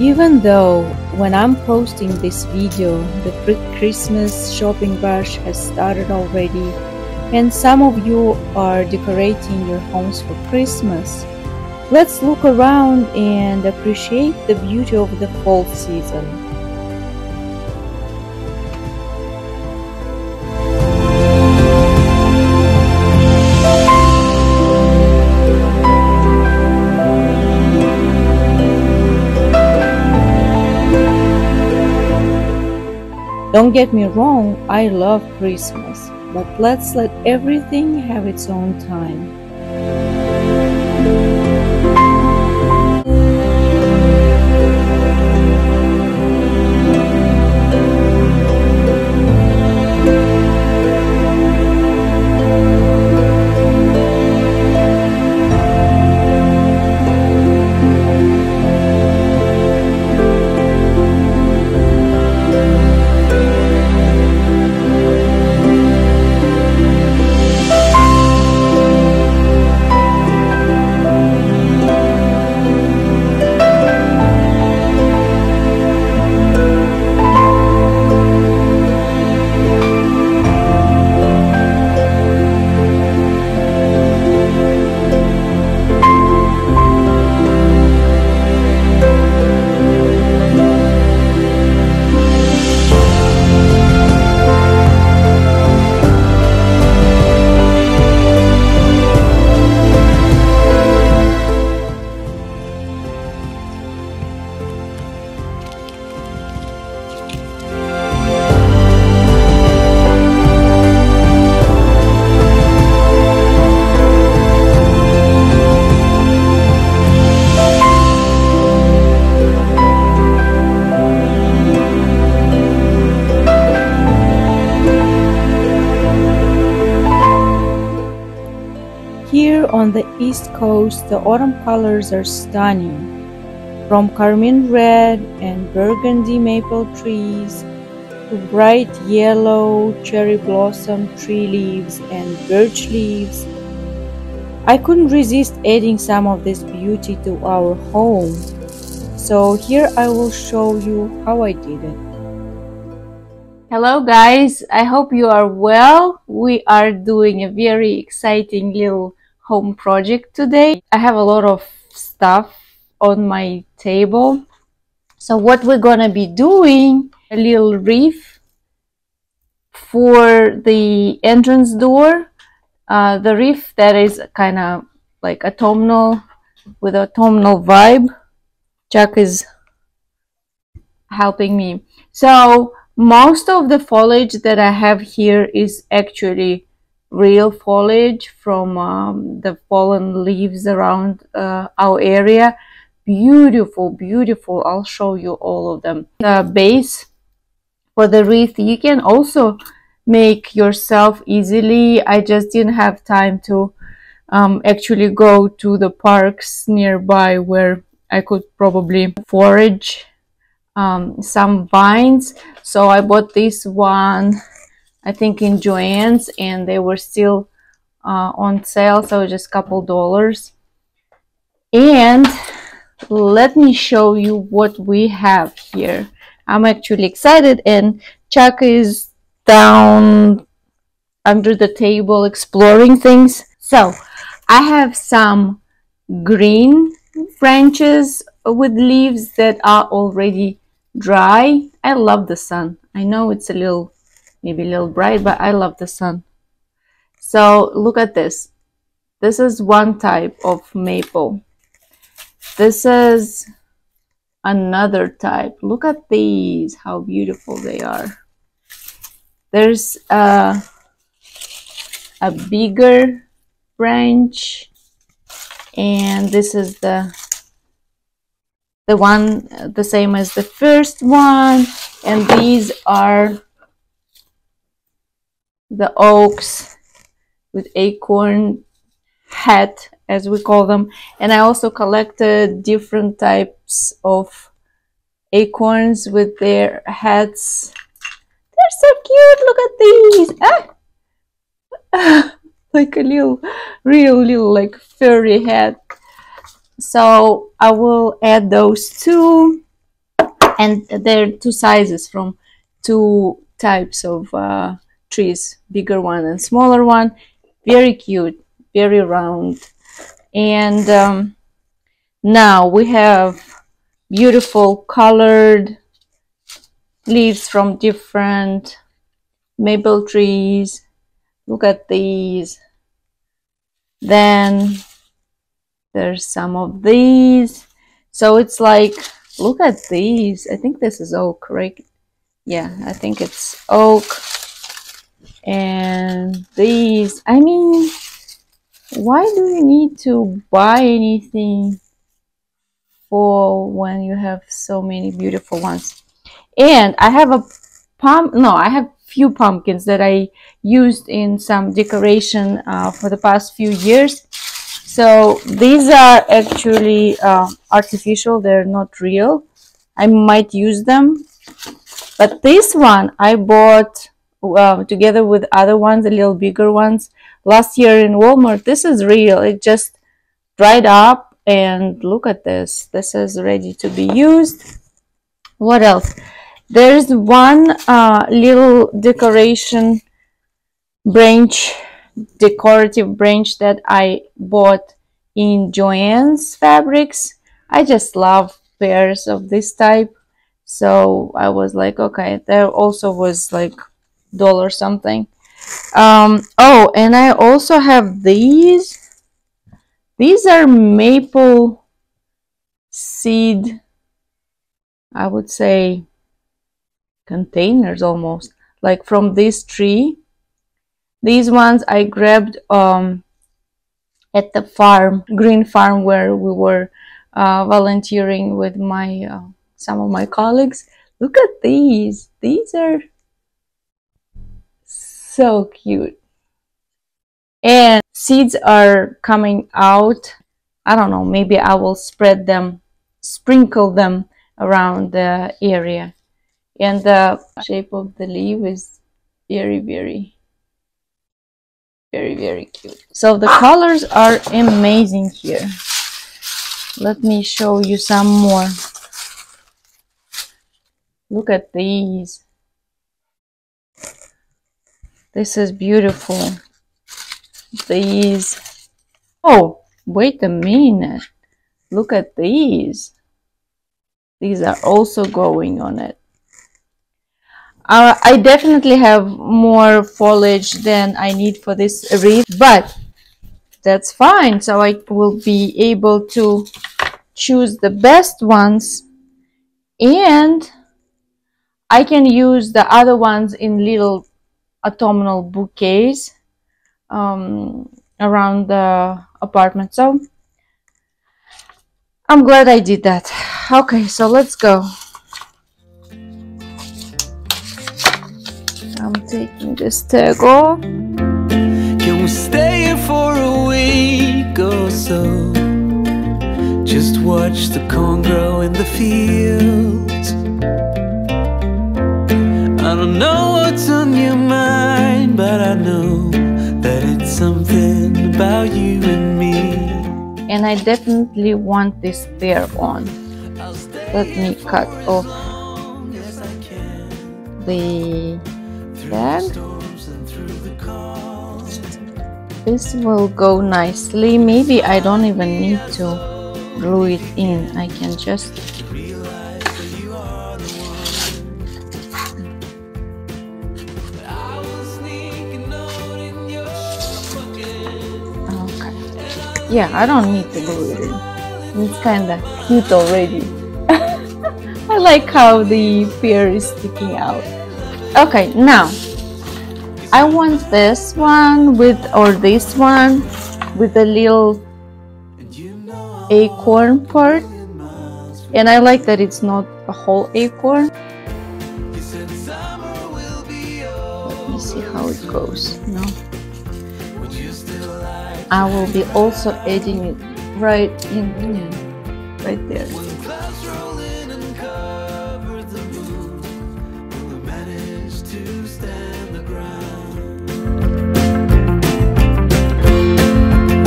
Even though when I'm posting this video the pre-Christmas shopping rush has started already and some of you are decorating your homes for Christmas, let's look around and appreciate the beauty of the fall season. Don't get me wrong, I love Christmas, but let's let everything have its own time. On the east coast, the autumn colors are stunning. From carmine red and burgundy maple trees to bright yellow cherry blossom tree leaves and birch leaves. I couldn't resist adding some of this beauty to our home. So here I will show you how I did it. Hello guys, I hope you are well. We are doing a very exciting little home project today. I have a lot of stuff on my table. So what we're gonna be doing, a little wreath for the entrance door. Uh, the wreath that is kind of like autumnal with autumnal vibe. Chuck is helping me. So most of the foliage that I have here is actually real foliage from um, the fallen leaves around uh, our area. Beautiful beautiful. I'll show you all of them. The base for the wreath you can also make yourself easily. I just didn't have time to um, actually go to the parks nearby where i could probably forage um, some vines. So i bought this one I think in Joann's and they were still uh, on sale so just a couple dollars. And let me show you what we have here. I'm actually excited and Chuck is down under the table exploring things. So I have some green branches with leaves that are already dry. I love the sun. I know it's a little maybe a little bright, but I love the sun. So look at this. This is one type of maple. This is another type. Look at these, how beautiful they are. There's a, a bigger branch and this is the the one the same as the first one and these are the oaks with acorn hat as we call them. And I also collected different types of acorns with their hats. They're so cute. Look at these. Ah! like a little real little like furry hat. So I will add those two. And they're two sizes from two types of uh, trees bigger one and smaller one very cute very round. And um, now we have beautiful colored leaves from different maple trees. Look at these. Then there's some of these. So it's like look at these. I think this is oak right? Yeah i think it's oak and these i mean why do you need to buy anything for when you have so many beautiful ones? And i have a pump no i have few pumpkins that i used in some decoration uh, for the past few years. So these are actually uh, artificial they're not real. I might use them. But this one i bought uh, together with other ones a little bigger ones last year in Walmart. This is real. It just dried up and look at this. This is ready to be used. What else? There's one uh, little decoration branch, decorative branch that I bought in Joann's Fabrics. I just love pears of this type. So I was like, okay, there also was like dollar something um, oh, and I also have these. These are maple seed, I would say, containers almost, like from this tree. These ones I grabbed um, at the farm, green farm, where we were uh, volunteering with my uh, some of my colleagues. Look at these. These are so cute. And seeds are coming out. I don't know, maybe I will spread them, sprinkle them around the area. And the shape of the leaf is very, very, very, very cute. So the colors are amazing here. Let me show you some more. Look at these. This is beautiful. These. Oh, wait a minute. Look at these. These are also going on it. Uh, I definitely have more foliage than I need for this wreath, but that's fine. So I will be able to choose the best ones and I can use the other ones in little autumnal bouquets um, around the apartment. So I'm glad I did that. Okay, so let's go. I'm taking this tag off. Can we stay here for a week or so? Just watch the corn grow in the fields. I definitely want this pear on. Let me cut off the tag. This will go nicely. Maybe I don't even need to glue it in. I can just yeah I don't need to glue it. It's kinda cute already. I like how the pear is sticking out. Okay now I want this one with or this one with a little acorn part. And I like that it's not a whole acorn. Let me see how it goes no I will be also adding it right in here, right there.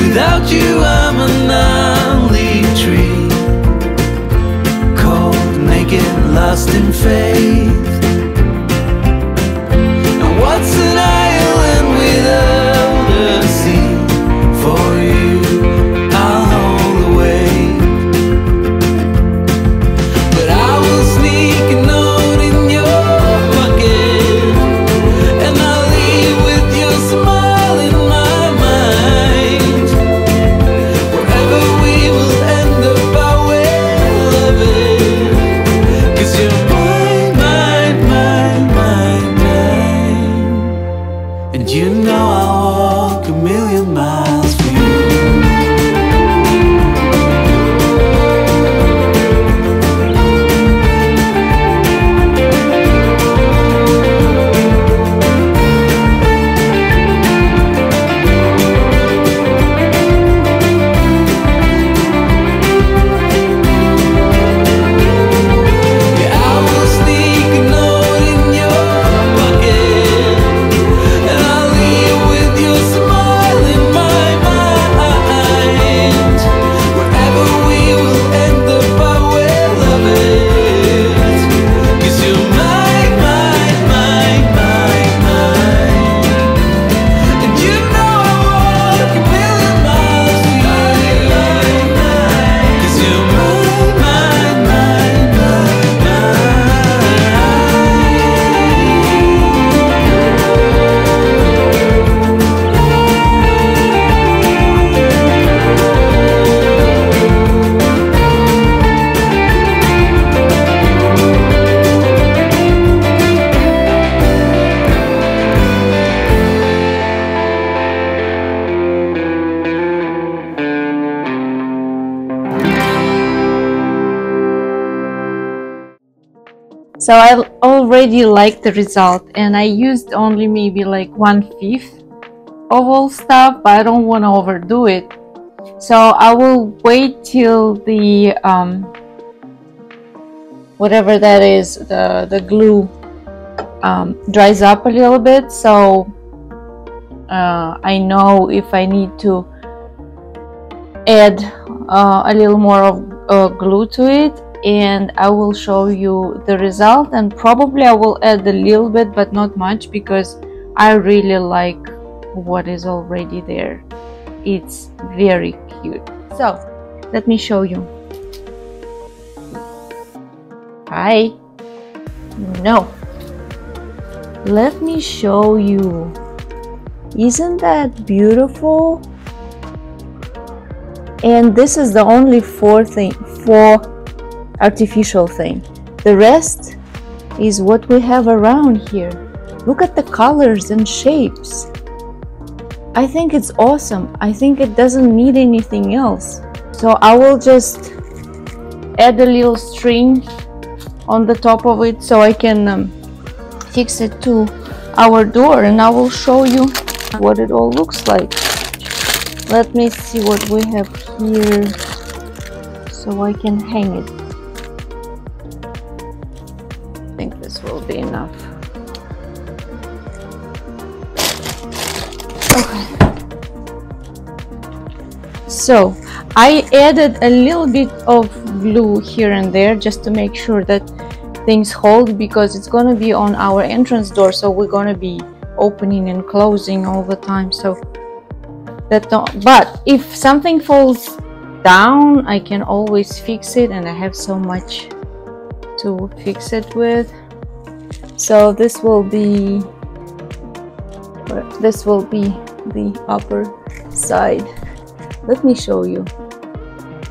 Without you, I'm a non-leaf tree, cold, naked. lost in faith. And you know I'll walk a million miles So I already like the result and I used only maybe like one fifth of all stuff, but I don't want to overdo it. So I will wait till the um, whatever that is, the the glue um, dries up a little bit. So uh, I know if I need to add uh, a little more of uh, glue to it and I will show you the result and probably I will add a little bit but not much because I really like what is already there. It's very cute. So let me show you. Hi. No. Let me show you. Isn't that beautiful? And this is the only four thing four artificial thing. The rest is what we have around here. Look at the colors and shapes. I think it's awesome. I think it doesn't need anything else. So i will just add a little string on the top of it so i can um, fix it to our door and i will show you what it all looks like. Let me see what we have here so I can hang it. Enough. Okay. So I added a little bit of glue here and there just to make sure that things hold because it's going to be on our entrance door so we're going to be opening and closing all the time so that don't but if something falls down I can always fix it and I have so much to fix it with so this will be this will be the upper side. Let me show you.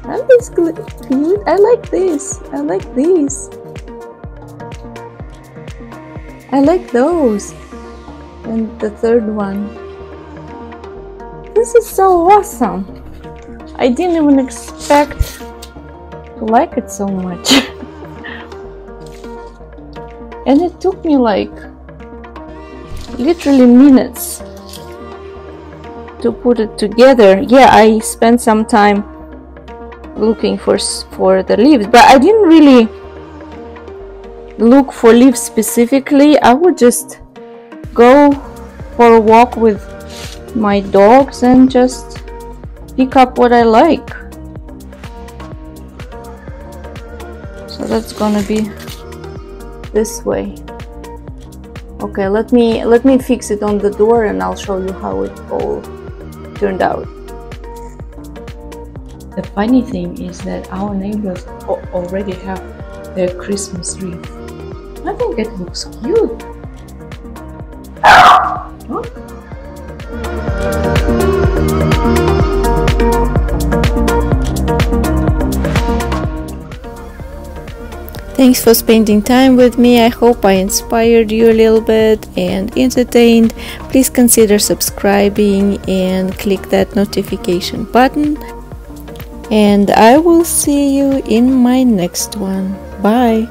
Aren't these cute? I like this. I like these I like those. And the third one. This is so awesome. I didn't even expect to like it so much and it took me like literally minutes to put it together. Yeah I spent some time looking for for the leaves but I didn't really look for leaves specifically. I would just go for a walk with my dogs and just pick up what I like. So that's gonna be this way. Okay, let me let me fix it on the door and I'll show you how it all turned out. The funny thing is that our neighbors already have their Christmas wreath. I think it looks cute. Huh? Thanks for spending time with me. I hope I inspired you a little bit and entertained. Please consider subscribing and click that notification button. And I will see you in my next one. Bye.